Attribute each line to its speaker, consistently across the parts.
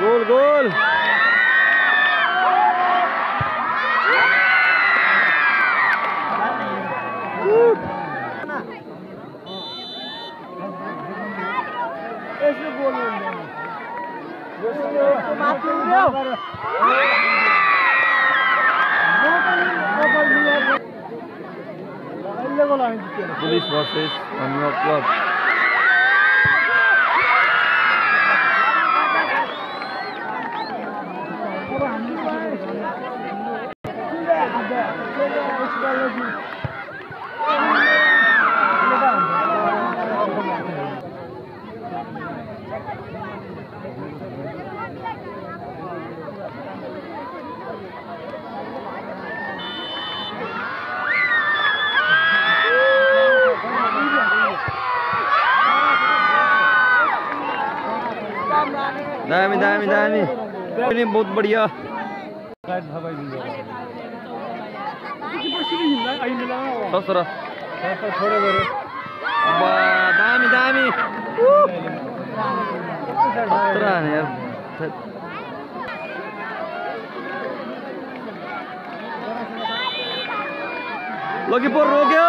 Speaker 1: Gol, gol!
Speaker 2: Esse é o gol,
Speaker 1: meu. Matheus, meu! Police versus New York Club. दामी बहुत बढिया। सत्र बा दामी दामी। थैट। लकीपुर रोक्यो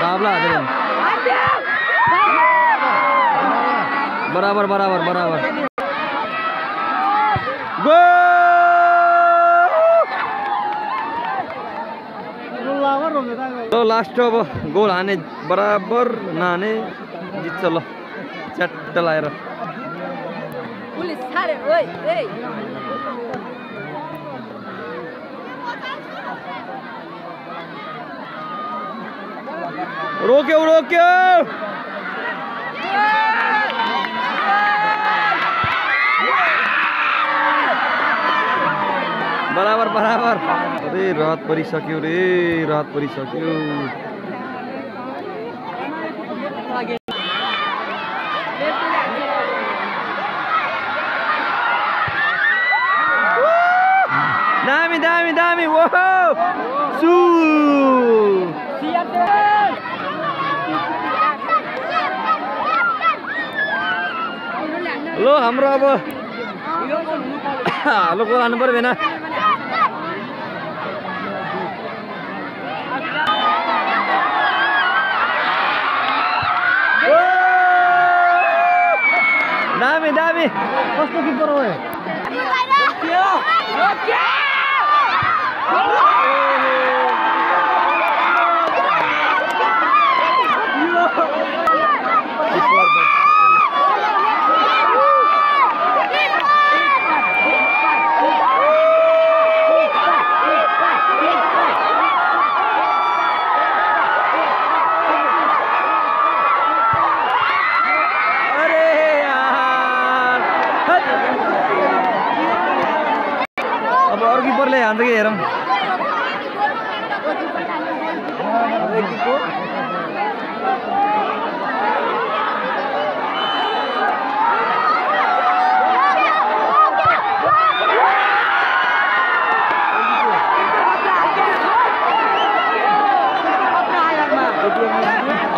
Speaker 1: काबला बराबर बराबर। बराबर गोल लास्ट अब गोल हाने बराबर नहाने जित्छ ल च्याट्ट लगाएर
Speaker 3: पुलिस सारे ओइ ए
Speaker 1: रोक्यो रोक्यो बराबर बराबर अरे रात परिसक्यो रे रात परिसक्यो दामी दामी दामी वो सु लो हाम्रो अब हालो को लानु पर्यो भएन दामी दामी
Speaker 2: कस्तो किपर हो
Speaker 1: 老 板 हान्छ कि हेरौँ।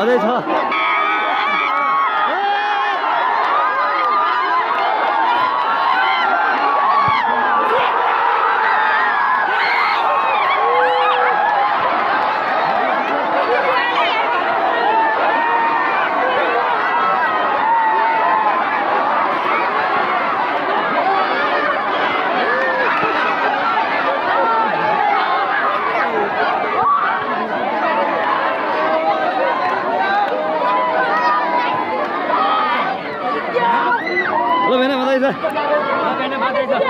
Speaker 1: अझै छ। thôi